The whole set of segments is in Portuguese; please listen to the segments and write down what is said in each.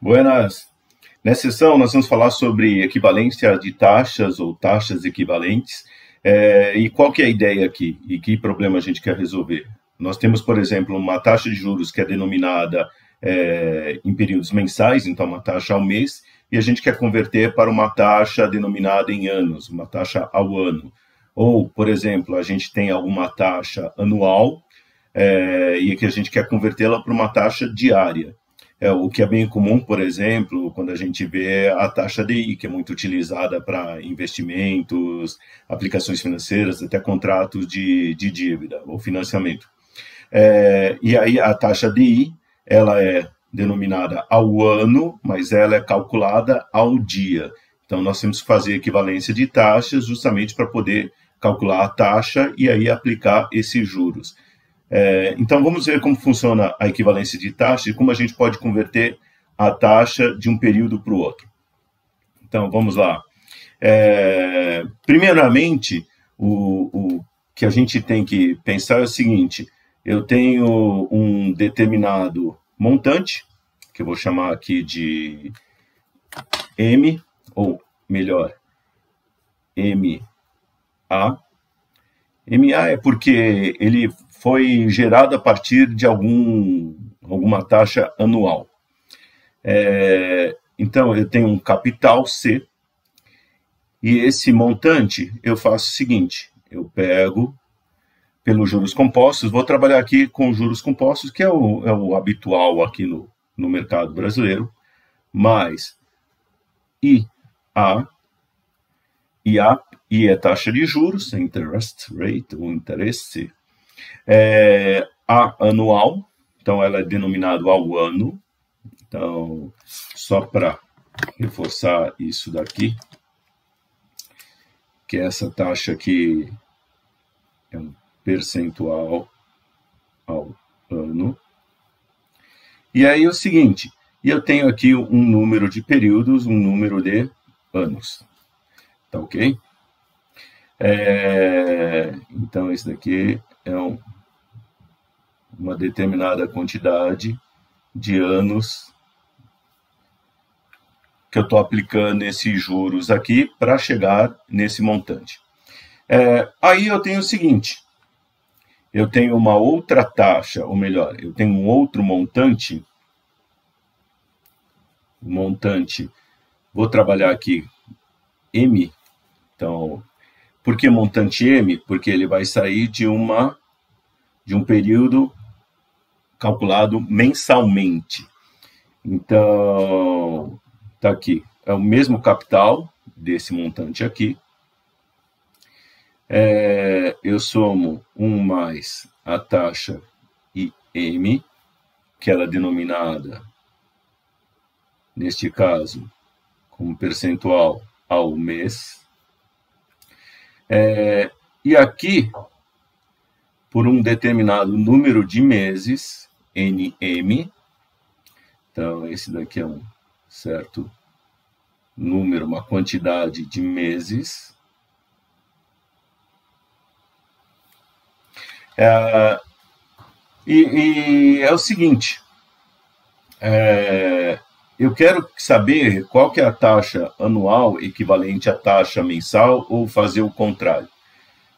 Buenas. Nessa sessão, nós vamos falar sobre equivalência de taxas ou taxas equivalentes é, e qual que é a ideia aqui e que problema a gente quer resolver. Nós temos, por exemplo, uma taxa de juros que é denominada é, em períodos mensais, então uma taxa ao mês, e a gente quer converter para uma taxa denominada em anos, uma taxa ao ano. Ou, por exemplo, a gente tem alguma taxa anual é, e que a gente quer convertê-la para uma taxa diária. É, o que é bem comum, por exemplo, quando a gente vê a taxa DI, que é muito utilizada para investimentos, aplicações financeiras, até contratos de, de dívida ou financiamento. É, e aí a taxa DI, ela é denominada ao ano, mas ela é calculada ao dia. Então, nós temos que fazer equivalência de taxas justamente para poder calcular a taxa e aí aplicar esses juros. É, então, vamos ver como funciona a equivalência de taxa e como a gente pode converter a taxa de um período para o outro. Então, vamos lá. É, primeiramente, o, o que a gente tem que pensar é o seguinte: eu tenho um determinado montante, que eu vou chamar aqui de M, ou melhor, MA. MA é porque ele foi gerado a partir de algum, alguma taxa anual. É, então, eu tenho um capital C, e esse montante eu faço o seguinte: eu pego pelos juros compostos, vou trabalhar aqui com juros compostos, que é o, é o habitual aqui no, no mercado brasileiro, mais IA, IA, I é taxa de juros, interest rate, ou interesse, é, A anual, então ela é denominada ao ano, então, só para reforçar isso daqui, que essa taxa aqui é um percentual ao ano, e aí é o seguinte, eu tenho aqui um número de períodos, um número de anos. Tá ok? É, então, esse daqui é um, uma determinada quantidade de anos que eu estou aplicando esses juros aqui para chegar nesse montante. É, aí eu tenho o seguinte: eu tenho uma outra taxa, ou melhor, eu tenho um outro montante montante, vou trabalhar aqui M, então, por que montante M? Porque ele vai sair de uma de um período calculado mensalmente. Então, tá aqui, é o mesmo capital desse montante aqui. É, eu somo 1 mais a taxa IM, que ela é denominada neste caso, como percentual ao mês. É, e aqui, por um determinado número de meses, NM, então esse daqui é um certo número, uma quantidade de meses. É, e, e, é o seguinte, é, eu quero saber qual que é a taxa anual equivalente à taxa mensal ou fazer o contrário.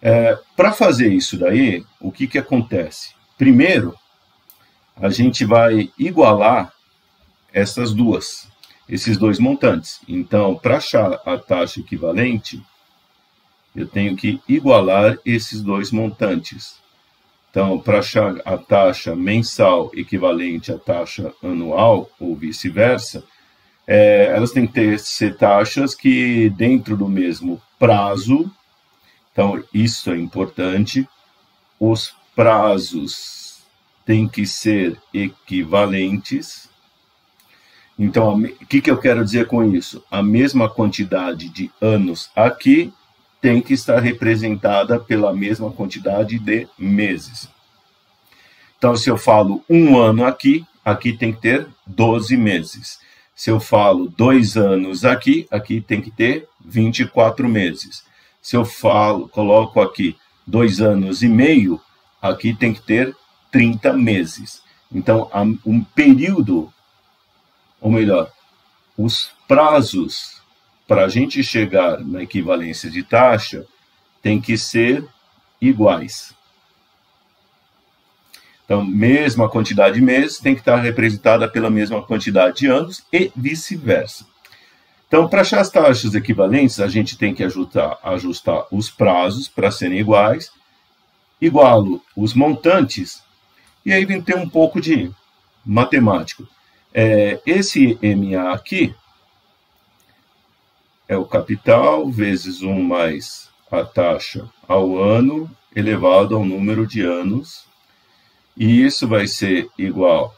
É, Para fazer isso daí, o que, que acontece? Primeiro, a gente vai igualar essas duas, esses dois montantes. Então, para achar a taxa equivalente, eu tenho que igualar esses dois montantes. Então, para achar a taxa mensal equivalente à taxa anual, ou vice-versa, é, elas têm que ter, ser taxas que, dentro do mesmo prazo, então isso é importante, os prazos têm que ser equivalentes. Então, o que, que eu quero dizer com isso? A mesma quantidade de anos aqui tem que estar representada pela mesma quantidade de meses. Então, se eu falo um ano aqui, aqui tem que ter 12 meses. Se eu falo dois anos aqui, aqui tem que ter 24 meses. Se eu falo, coloco aqui dois anos e meio, aqui tem que ter 30 meses. Então, um período, ou melhor, os prazos para a gente chegar na equivalência de taxa tem que ser iguais. Então, mesma quantidade de meses tem que estar representada pela mesma quantidade de anos e vice-versa. Então, para achar as taxas equivalentes, a gente tem que ajustar, ajustar os prazos para serem iguais, igualo os montantes, e aí vem ter um pouco de matemático. É, esse MA aqui é o capital vezes 1 mais a taxa ao ano elevado ao número de anos e isso vai ser igual,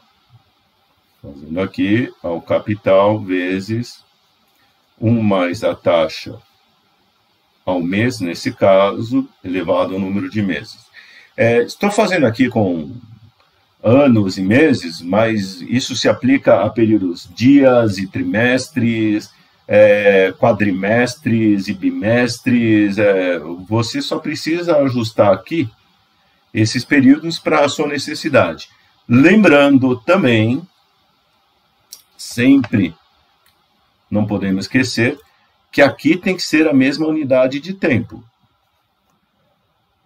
fazendo aqui, ao capital vezes 1 mais a taxa ao mês, nesse caso, elevado ao número de meses. É, estou fazendo aqui com anos e meses, mas isso se aplica a períodos dias e trimestres, é, quadrimestres e bimestres. É, você só precisa ajustar aqui esses períodos para a sua necessidade. Lembrando também, sempre não podemos esquecer, que aqui tem que ser a mesma unidade de tempo.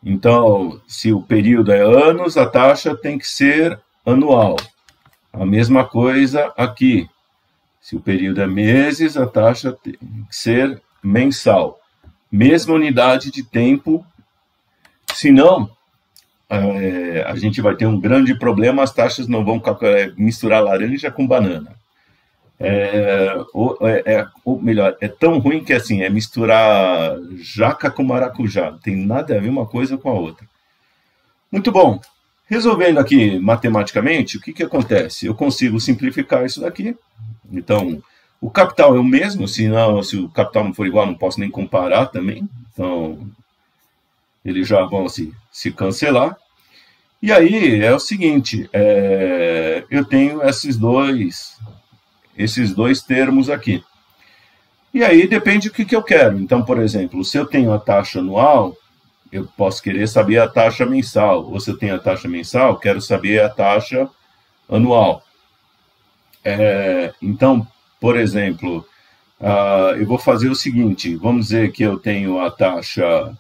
Então, se o período é anos, a taxa tem que ser anual. A mesma coisa aqui. Se o período é meses, a taxa tem que ser mensal. Mesma unidade de tempo. Senão, é, a gente vai ter um grande problema, as taxas não vão misturar laranja com banana. É, ou, é, é, ou melhor, é tão ruim que assim, é misturar jaca com maracujá, não tem nada a ver uma coisa com a outra. Muito bom. Resolvendo aqui matematicamente, o que, que acontece? Eu consigo simplificar isso daqui. Então, o capital é o mesmo, se, não, se o capital não for igual, não posso nem comparar também. Então, eles já vão se, se cancelar. E aí é o seguinte, é, eu tenho esses dois, esses dois termos aqui. E aí depende do que, que eu quero. Então, por exemplo, se eu tenho a taxa anual, eu posso querer saber a taxa mensal. Ou se eu tenho a taxa mensal, quero saber a taxa anual. É, então, por exemplo, uh, eu vou fazer o seguinte: vamos dizer que eu tenho a taxa.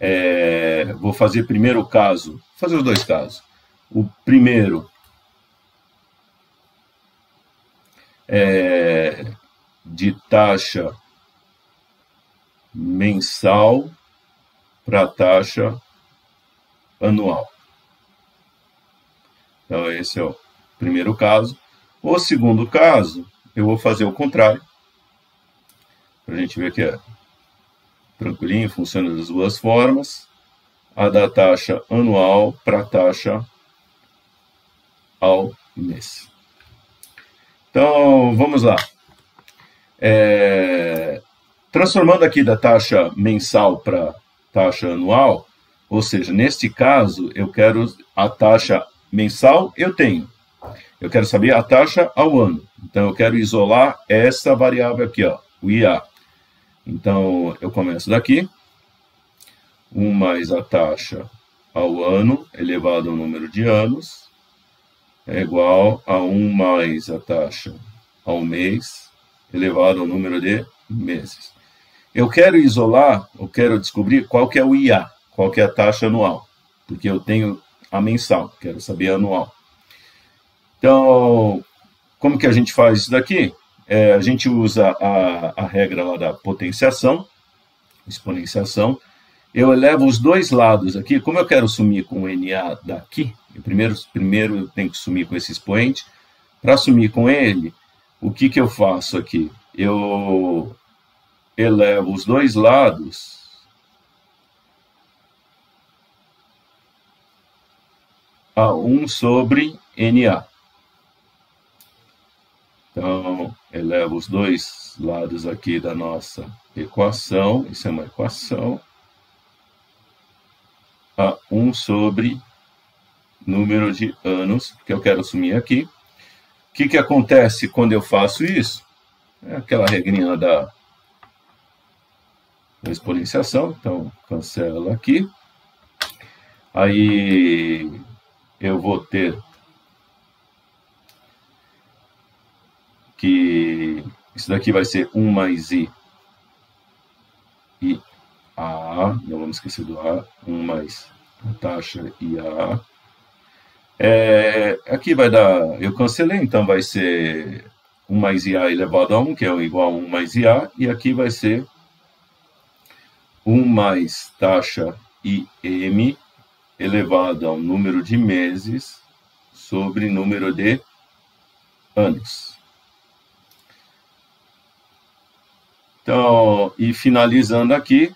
É, vou fazer primeiro o caso, vou fazer os dois casos. O primeiro é de taxa mensal para taxa anual. Então, esse é o primeiro caso. O segundo caso, eu vou fazer o contrário, para a gente ver que é tranquilinho, funciona das duas formas. A da taxa anual para a taxa ao mês. Então, vamos lá. É, transformando aqui da taxa mensal para taxa anual, ou seja, neste caso, eu quero a taxa mensal, eu tenho. Eu quero saber a taxa ao ano. Então, eu quero isolar essa variável aqui, ó, o IA. Então, eu começo daqui. 1 mais a taxa ao ano, elevado ao número de anos, é igual a 1 mais a taxa ao mês, elevado ao número de meses. Eu quero isolar, eu quero descobrir qual que é o IA, qual que é a taxa anual, porque eu tenho a mensal, quero saber anual. Então, como que a gente faz isso daqui? É, a gente usa a, a regra lá da potenciação, exponenciação. Eu elevo os dois lados aqui. Como eu quero sumir com o NA daqui, primeiro, primeiro eu tenho que sumir com esse expoente. Para sumir com ele, o que, que eu faço aqui? Eu elevo os dois lados a 1 sobre NA. Então, elevo os dois lados aqui da nossa equação, isso é uma equação, a 1 sobre número de anos, que eu quero assumir aqui. O que, que acontece quando eu faço isso? É aquela regrinha da, da exponenciação, então cancela aqui. Aí eu vou ter que isso daqui vai ser 1 mais i a, não vamos esquecer do a, 1 mais a taxa IA. É, aqui vai dar, eu cancelei, então vai ser 1 mais IA elevado a 1, que é igual a 1 mais IA, e aqui vai ser 1 mais taxa IM elevado ao número de meses sobre número de anos. Então, e finalizando aqui,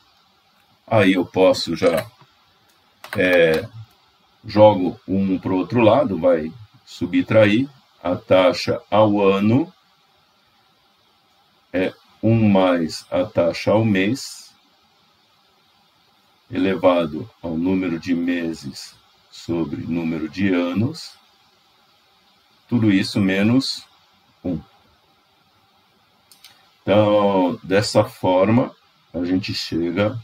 aí eu posso já é, jogo um para o outro lado, vai subtrair a taxa ao ano é 1 mais a taxa ao mês, elevado ao número de meses sobre número de anos, tudo isso menos 1. Então, dessa forma, a gente chega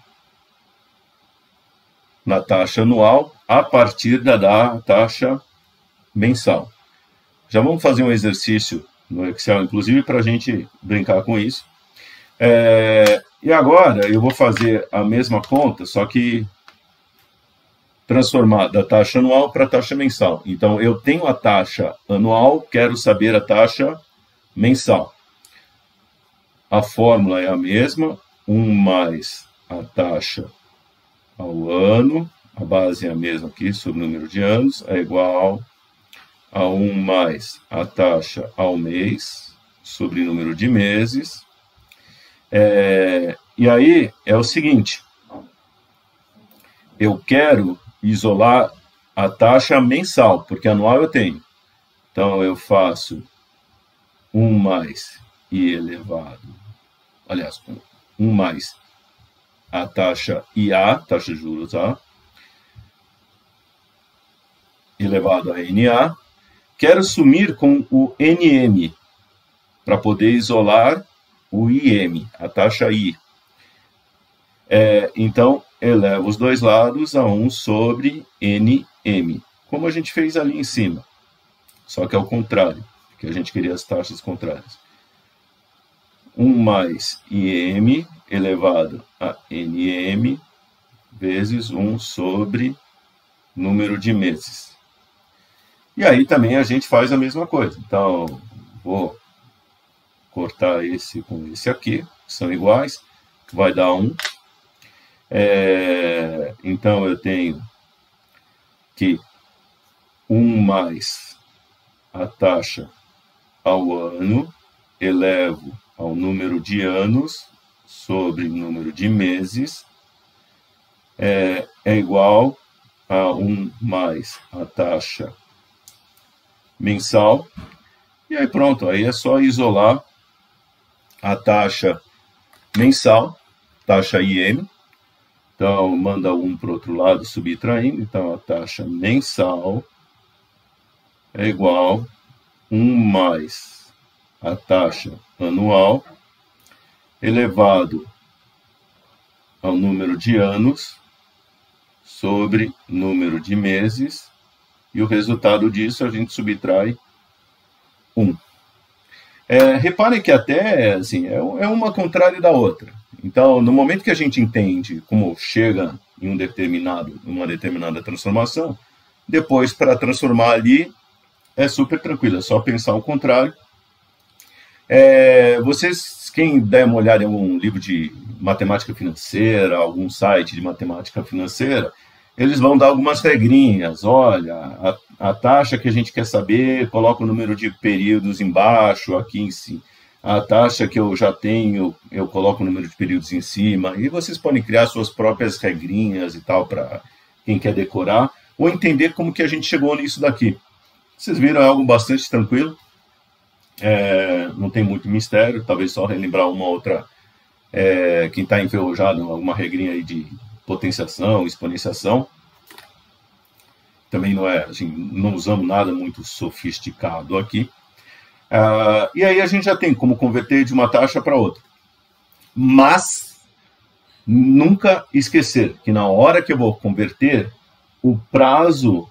na taxa anual a partir da, da taxa mensal. Já vamos fazer um exercício no Excel, inclusive, para a gente brincar com isso. É, e agora eu vou fazer a mesma conta, só que transformar da taxa anual para taxa mensal. Então, eu tenho a taxa anual, quero saber a taxa mensal. A fórmula é a mesma, 1 mais a taxa ao ano, a base é a mesma aqui sobre o número de anos, é igual a 1 mais a taxa ao mês sobre o número de meses. É, e aí é o seguinte, eu quero isolar a taxa mensal, porque anual eu tenho. Então, eu faço 1 mais i elevado, aliás, 1 mais a taxa IA, taxa de juros A, elevado a NA. Quero sumir com o NM, para poder isolar o IM, a taxa I. É, então, elevo os dois lados a 1 sobre NM, como a gente fez ali em cima. Só que é o contrário, que a gente queria as taxas contrárias. 1 mais IM elevado a NM vezes 1 sobre número de meses. E aí também a gente faz a mesma coisa. Então, vou cortar esse com esse aqui, são iguais, vai dar 1. É, então, eu tenho que 1 mais a taxa ao ano, elevo ao número de anos sobre número de meses é, é igual a 1 mais a taxa mensal. E aí pronto, aí é só isolar a taxa mensal, taxa IM. Então, manda um para o outro lado subtraindo. Então, a taxa mensal é igual 1 mais a taxa anual elevado ao número de anos sobre número de meses, e o resultado disso a gente subtrai 1. É, reparem que até assim, é, é uma contrária da outra. Então, no momento que a gente entende como chega em um determinado, uma determinada transformação, depois para transformar ali é super tranquilo, é só pensar o contrário. É, vocês quem der uma olhada em algum livro de matemática financeira, algum site de matemática financeira, eles vão dar algumas regrinhas. Olha, a, a taxa que a gente quer saber, coloca o número de períodos embaixo, aqui em cima. A taxa que eu já tenho, eu coloco o número de períodos em cima. E vocês podem criar suas próprias regrinhas e tal para quem quer decorar, ou entender como que a gente chegou nisso daqui. Vocês viram, é algo bastante tranquilo. É, não tem muito mistério, talvez só relembrar uma outra. É, quem está enferrujado, alguma regrinha aí de potenciação, exponenciação. Também não é, assim, não usamos nada muito sofisticado aqui. Ah, e aí a gente já tem como converter de uma taxa para outra. Mas nunca esquecer que na hora que eu vou converter, o prazo,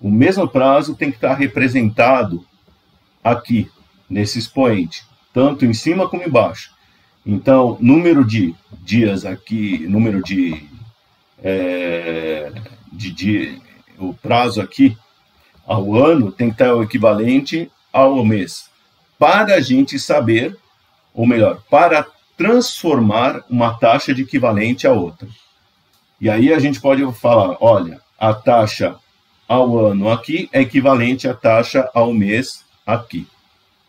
o mesmo prazo tem que estar representado aqui, nesse expoente, tanto em cima como embaixo. Então, número de dias aqui, número de, é, de dia, o prazo aqui ao ano tem que estar o equivalente ao mês, para a gente saber, ou melhor, para transformar uma taxa de equivalente a outra. E aí a gente pode falar, olha, a taxa ao ano aqui é equivalente à taxa ao mês aqui,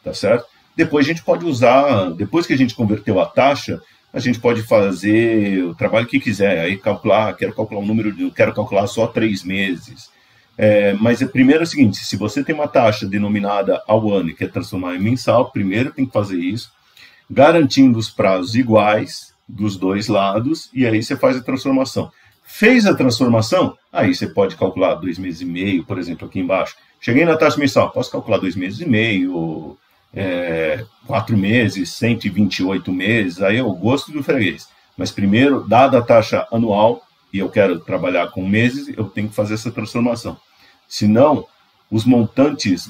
tá certo? Depois a gente pode usar, depois que a gente converteu a taxa, a gente pode fazer o trabalho que quiser, aí calcular, quero calcular um número, de, quero calcular só três meses. É, mas é, primeiro é o seguinte, se você tem uma taxa denominada ao ano e quer transformar em mensal, primeiro tem que fazer isso, garantindo os prazos iguais dos dois lados, e aí você faz a transformação. Fez a transformação, aí você pode calcular dois meses e meio, por exemplo, aqui embaixo. Cheguei na taxa mensal, posso calcular dois meses e meio, é, quatro meses, 128 meses, aí é o gosto do freguês. Mas primeiro, dada a taxa anual, e eu quero trabalhar com meses, eu tenho que fazer essa transformação. Senão, os montantes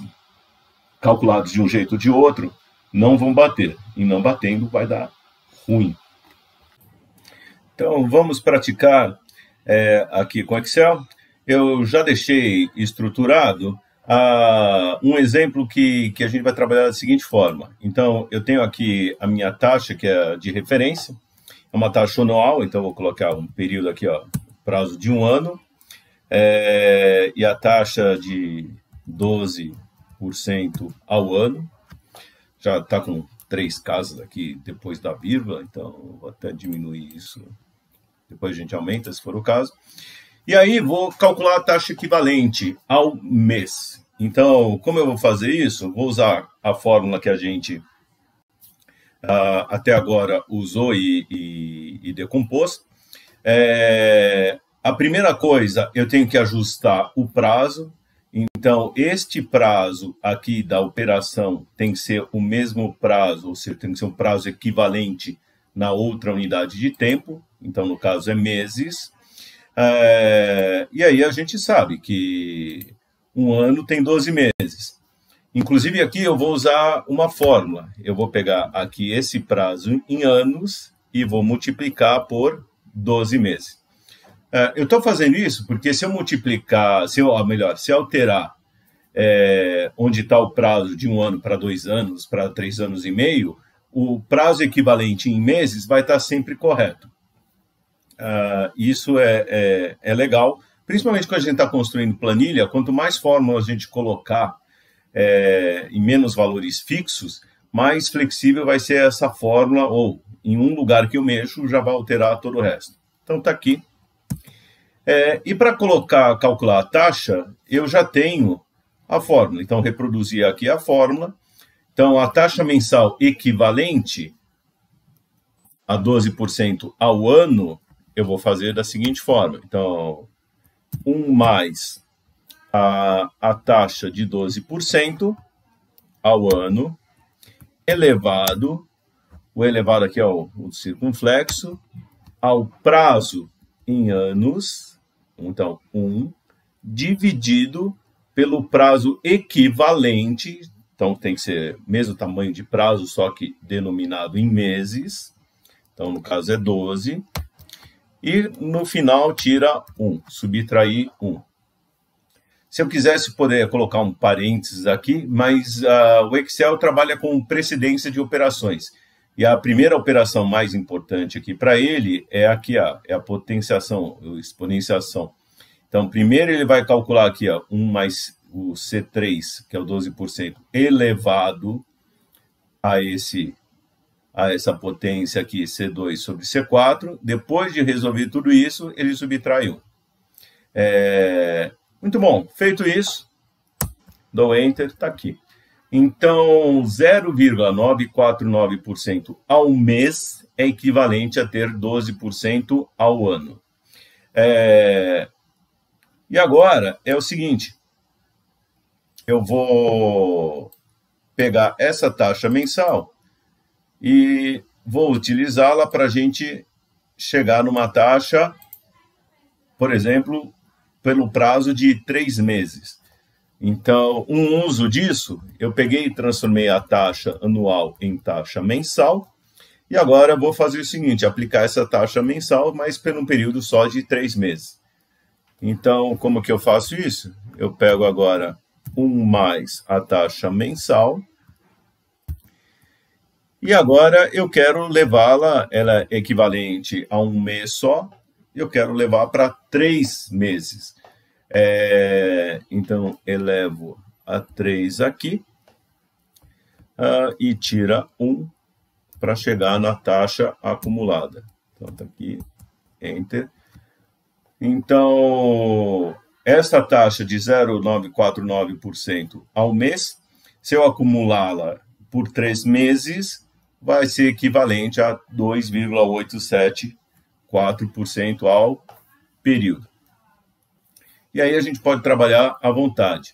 calculados de um jeito ou de outro não vão bater. E não batendo vai dar ruim. Então, vamos praticar é, aqui com Excel. Eu já deixei estruturado uh, um exemplo que, que a gente vai trabalhar da seguinte forma. Então, eu tenho aqui a minha taxa, que é de referência, é uma taxa anual, então vou colocar um período aqui, ó, prazo de um ano, é, e a taxa de 12% ao ano, já está com três casas aqui depois da vírgula, então vou até diminuir isso, depois a gente aumenta se for o caso. E aí vou calcular a taxa equivalente ao mês. Então, como eu vou fazer isso? Vou usar a fórmula que a gente uh, até agora usou e, e, e decompôs. É, a primeira coisa, eu tenho que ajustar o prazo. Então, este prazo aqui da operação tem que ser o mesmo prazo, ou seja, tem que ser um prazo equivalente na outra unidade de tempo. Então, no caso, é meses. É, e aí a gente sabe que um ano tem 12 meses. Inclusive aqui eu vou usar uma fórmula. Eu vou pegar aqui esse prazo em anos e vou multiplicar por 12 meses. É, eu estou fazendo isso porque se eu multiplicar, se eu, ou melhor, se alterar é, onde está o prazo de um ano para dois anos, para três anos e meio, o prazo equivalente em meses vai estar sempre correto. Uh, isso é, é, é, legal, principalmente quando a gente está construindo planilha, quanto mais fórmulas a gente colocar é, em menos valores fixos, mais flexível vai ser essa fórmula, ou em um lugar que eu mexo, já vai alterar todo o resto. Então está aqui. É, e para colocar, calcular a taxa, eu já tenho a fórmula. Então, reproduzir aqui a fórmula. Então, a taxa mensal equivalente a 12% ao ano eu vou fazer da seguinte forma. Então, 1 mais a, a taxa de 12% ao ano, elevado, o elevado aqui é o, o circunflexo, ao prazo em anos, então 1, dividido pelo prazo equivalente, então tem que ser mesmo tamanho de prazo, só que denominado em meses, então no caso é 12, e no final tira 1, subtrair 1. Se eu quisesse poder colocar um parênteses aqui, mas uh, o Excel trabalha com precedência de operações. E a primeira operação mais importante aqui para ele é aqui, ó, é a potenciação, a exponenciação. Então, primeiro ele vai calcular aqui ó, 1 mais o C3, que é o 12%, elevado a esse a essa potência aqui, C2 sobre C4. Depois de resolver tudo isso, ele subtrai 1. É... Muito bom. Feito isso, dou Enter, está aqui. Então, 0,949% ao mês é equivalente a ter 12% ao ano. É... E agora é o seguinte: eu vou pegar essa taxa mensal e vou utilizá-la para a gente chegar numa taxa, por exemplo, pelo prazo de três meses. Então, um uso disso, eu peguei e transformei a taxa anual em taxa mensal, e agora vou fazer o seguinte: aplicar essa taxa mensal, mas por um período só de três meses. Então, como que eu faço isso? Eu pego agora 1 mais a taxa mensal, e agora eu quero levá-la, ela é equivalente a um mês só, eu quero levar para três meses. É, então, elevo a 3 aqui uh, e tira 1 para chegar na taxa acumulada. Então, está aqui, Enter. Então, essa taxa de 0,949% ao mês, se eu acumulá-la por três meses, vai ser equivalente a 2,874% ao período. E aí a gente pode trabalhar à vontade.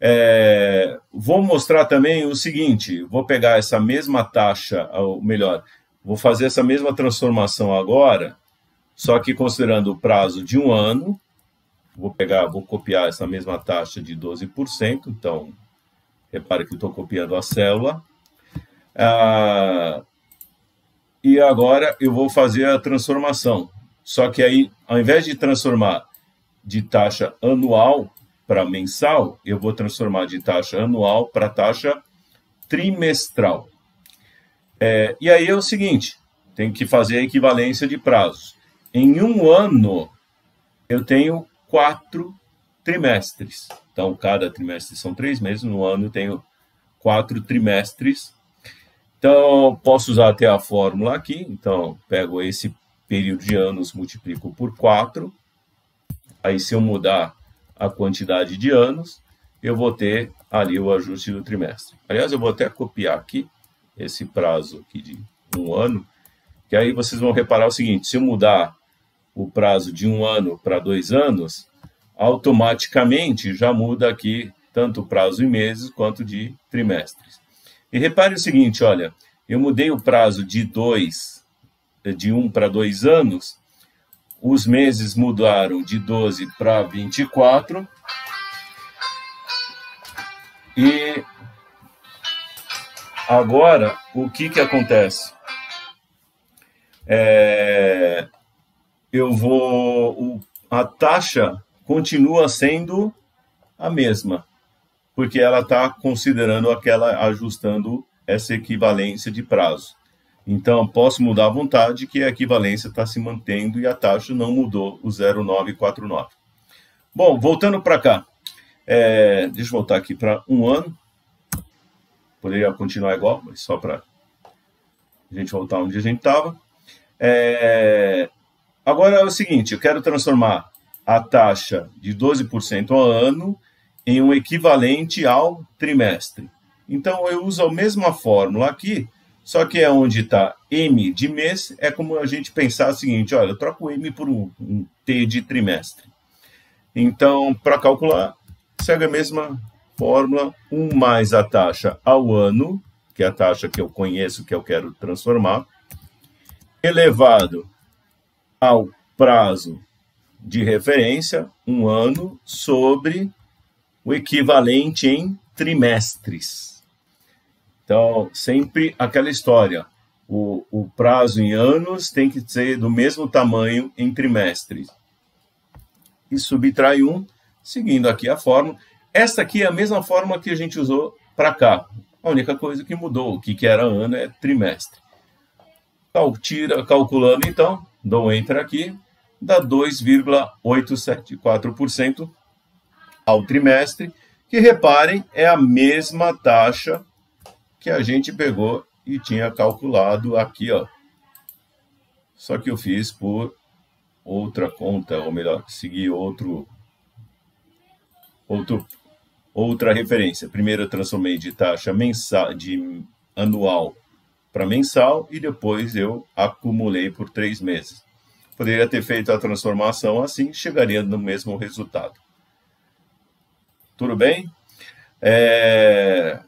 É, vou mostrar também o seguinte: vou pegar essa mesma taxa, ou melhor, vou fazer essa mesma transformação agora, só que considerando o prazo de um ano. Vou pegar, vou copiar essa mesma taxa de 12%. Então, repare que estou copiando a célula. Ah, e agora eu vou fazer a transformação. Só que aí, ao invés de transformar de taxa anual para mensal, eu vou transformar de taxa anual para taxa trimestral. É, e aí é o seguinte: tem que fazer a equivalência de prazos. Em um ano, eu tenho quatro trimestres. Então, cada trimestre são três meses, no ano eu tenho quatro trimestres. Então, posso usar até a fórmula aqui. Então, pego esse período de anos, multiplico por quatro Aí, se eu mudar a quantidade de anos, eu vou ter ali o ajuste do trimestre. Aliás, eu vou até copiar aqui esse prazo aqui de um ano, que aí vocês vão reparar o seguinte: se eu mudar o prazo de um ano para dois anos, automaticamente já muda aqui tanto o prazo em meses quanto de trimestres. E repare o seguinte: olha, eu mudei o prazo de dois, de um para dois anos, os meses mudaram de 12 para 24. E agora, o que, que acontece? É, eu vou. A taxa continua sendo a mesma, porque ela está considerando aquela, ajustando essa equivalência de prazo. Então, posso mudar à vontade que a equivalência está se mantendo e a taxa não mudou, o 0,949. Bom, voltando para cá. É, deixa eu voltar aqui para um ano. Poderia continuar igual, mas só para a gente voltar onde a gente estava. É, agora é o seguinte, eu quero transformar a taxa de 12% ao ano em um equivalente ao trimestre. Então, eu uso a mesma fórmula aqui, só que é onde está M de mês, é como a gente pensar o seguinte: olha, eu troco M por um, um T de trimestre. Então, para calcular, segue a mesma fórmula: 1 mais a taxa ao ano, que é a taxa que eu conheço, que eu quero transformar, elevado ao prazo de referência, um ano, sobre o equivalente em trimestres. Então, sempre aquela história. O, o prazo em anos tem que ser do mesmo tamanho em trimestres. E subtrai um, seguindo aqui a fórmula. Essa aqui é a mesma fórmula que a gente usou para cá. A única coisa que mudou, o que, que era ano é trimestre. Cal, tira, calculando então, dou enter aqui, dá 2,874% ao trimestre, que reparem, é a mesma taxa que a gente pegou e tinha calculado aqui, ó. Só que eu fiz por outra conta, ou melhor, segui outro, outro outra referência. Primeiro eu transformei de taxa mensal, de anual para mensal e depois eu acumulei por três meses. Poderia ter feito a transformação assim, chegaria no mesmo resultado. Tudo bem? É...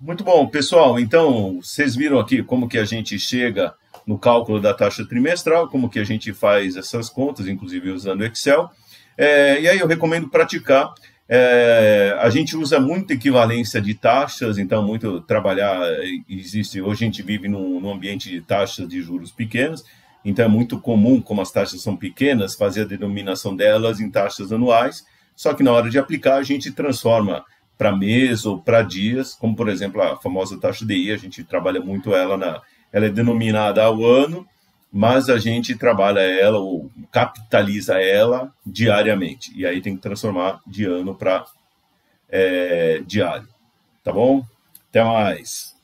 Muito bom, pessoal. Então, vocês viram aqui como que a gente chega no cálculo da taxa trimestral, como que a gente faz essas contas, inclusive usando Excel. É, e aí eu recomendo praticar. É, a gente usa muito equivalência de taxas, então muito trabalhar existe. Hoje a gente vive num, num ambiente de taxas de juros pequenos, então é muito comum, como as taxas são pequenas, fazer a denominação delas em taxas anuais. Só que na hora de aplicar a gente transforma para mês ou para dias, como por exemplo a famosa taxa DI, a gente trabalha muito ela na, ela é denominada ao ano, mas a gente trabalha ela ou capitaliza ela diariamente. E aí tem que transformar de ano para é, diário. Tá bom? Até mais.